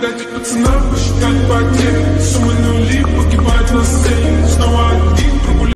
дать пацанам посчитать потери